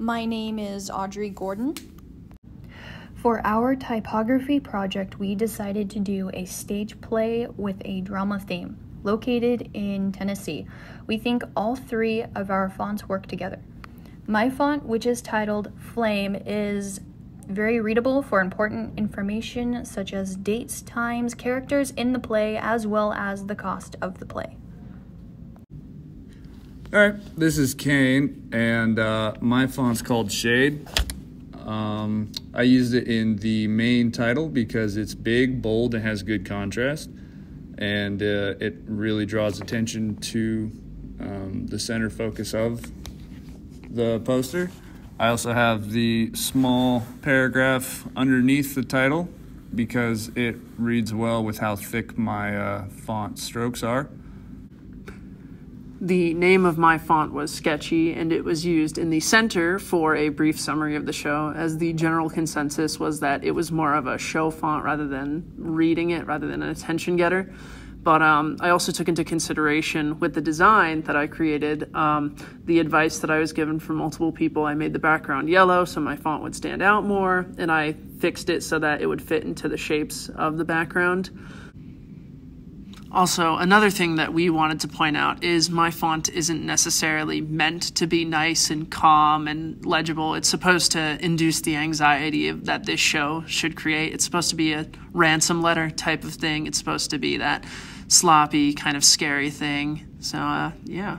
My name is Audrey Gordon. For our typography project, we decided to do a stage play with a drama theme located in Tennessee. We think all three of our fonts work together. My font, which is titled Flame, is very readable for important information such as dates, times, characters in the play, as well as the cost of the play. All right, this is Kane, and uh, my font's called Shade. Um, I used it in the main title because it's big, bold, and has good contrast, and uh, it really draws attention to um, the center focus of the poster. I also have the small paragraph underneath the title because it reads well with how thick my uh, font strokes are. The name of my font was Sketchy, and it was used in the center for a brief summary of the show, as the general consensus was that it was more of a show font rather than reading it, rather than an attention getter. But um, I also took into consideration with the design that I created um, the advice that I was given from multiple people. I made the background yellow so my font would stand out more, and I fixed it so that it would fit into the shapes of the background. Also, another thing that we wanted to point out is my font isn't necessarily meant to be nice and calm and legible. It's supposed to induce the anxiety that this show should create. It's supposed to be a ransom letter type of thing. It's supposed to be that sloppy, kind of scary thing. So, uh, yeah.